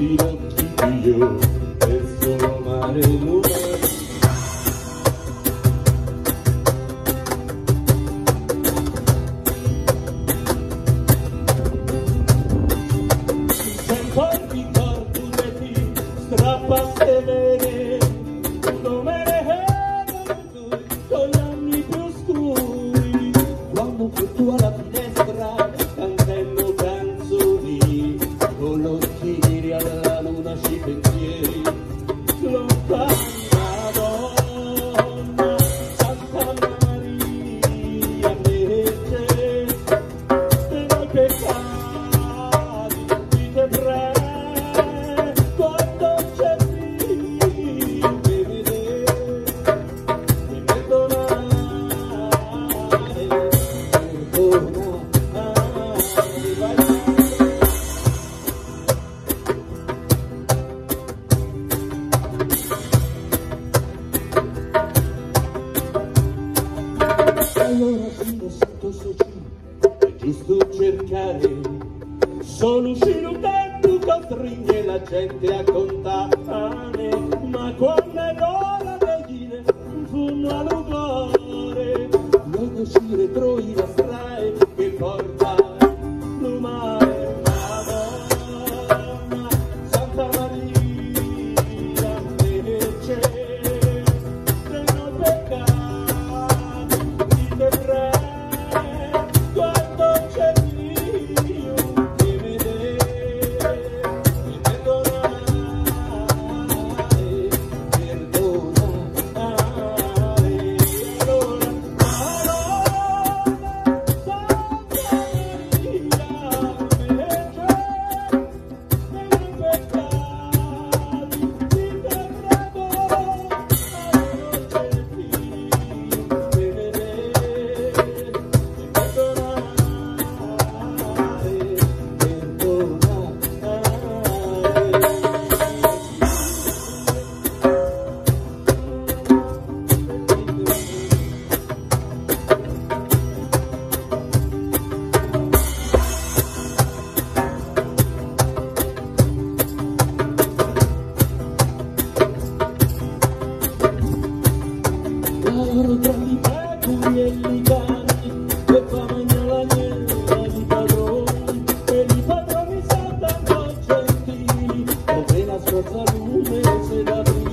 vida de Deus, eu sou uma aleluia. giusto cercare. Soluzioni tanto costringe la gente a contare ma quando è ora Las cosas será tu